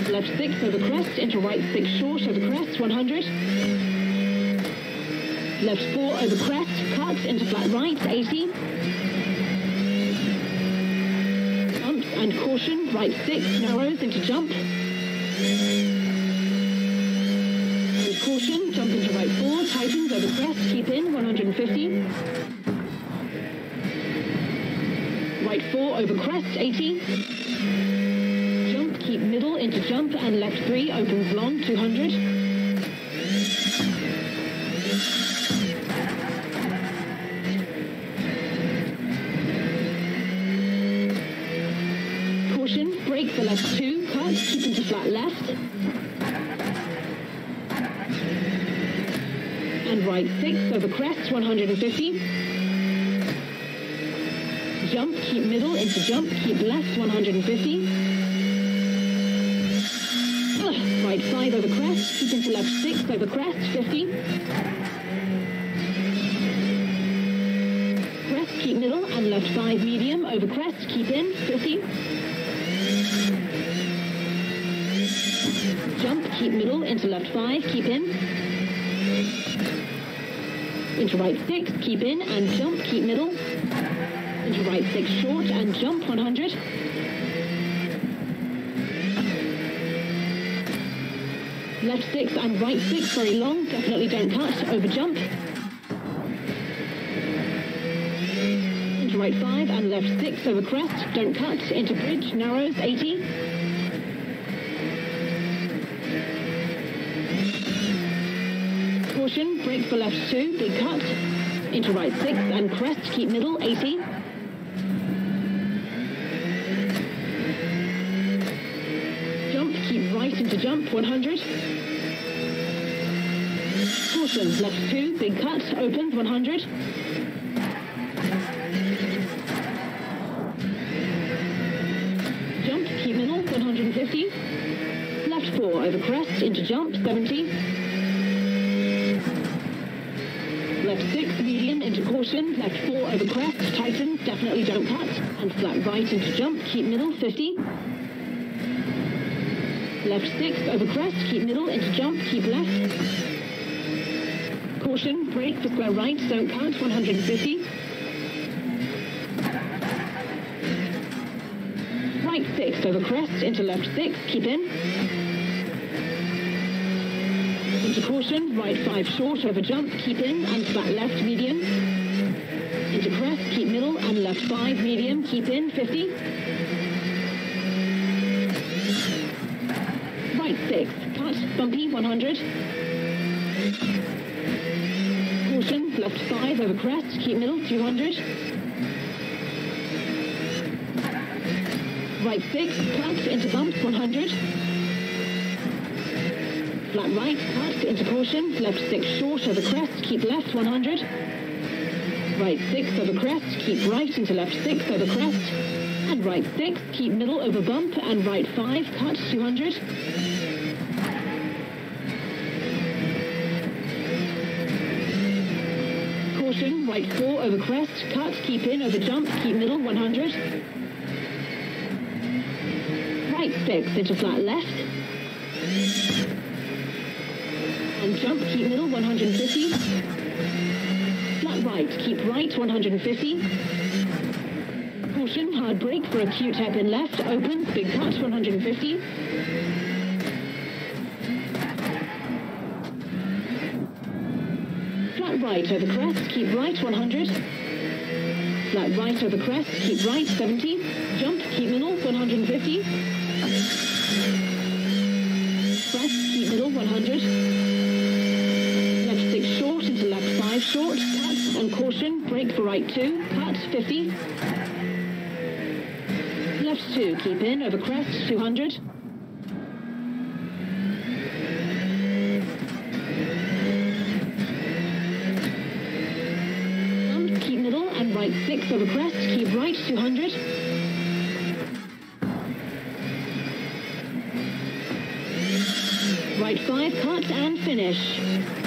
Left six over crest into right six short over crest. 100. Left four over crest. Cut into flat right. 80. Jumps and caution. Right six narrows into jump. And caution. Jump into right four. Tightens over crest. Keep in. 150. Right four over crest, 80. Into jump and left three, opens long, 200. Caution, brake for left two, cut, keep into flat left. And right six over crest, 150 jump, keep middle into jump, keep left 150. Right five over crest, keep into left six over crest. 50. Crest, keep middle. And left five medium. Over crest, keep in. 50. Jump, keep middle. Into left five, keep in. Into right six, keep in. And jump, keep middle. Into right six short. And jump 100. Left six and right six very long, definitely don't cut, over jump. Into right five and left six over crest, don't cut, into bridge, narrows 80. Caution, brake for left two, big cut. Into right six and crest, keep middle, 80. Jump, keep right into jump, 100. Left two, big cut, opens, 100. Jump, keep middle, 150. Left four, over crest, into jump, 70. Left six, medium, into caution, left four, over crest, tighten, definitely don't cut, and flat right into jump, keep middle, 50. Left six, over crest, keep middle, into jump, keep left. Caution, brake for square right, don't cut, 150. Right six, over crest, into left six, keep in. Into caution, right five short, over jump, keep in, and flat left, medium. Into crest, keep middle, and left five, medium, keep in, 50. right six, cut, bumpy, 100. Caution, left five over crest, keep middle, 200. Right six, cut, into bump, 100. Flat right, cut, into caution, left six. Short. Over crest, keep left, 100. Right six. Over crest, keep right into left six. Over crest. And right six, keep middle. Over bump, and right five, cut, 200. Right four over crest, cut, keep in over jump, keep middle, 100. Right six into flat left. And jump, keep middle, 150. Flat right, keep right, 150. Caution, hard brake for acute hairpin left, open, big cut, 150. Right over crest, keep right, 100. Flat right over crest, keep right, 70. Jump, keep middle, 150. Crest, keep middle, 100. Left six short into left five short, cut, and caution, brake for right two, cut, 50. Left two, keep in, over crest, 200. Jump, keep middle, and right six over crest, keep right, 200. Right five, cut, and finish.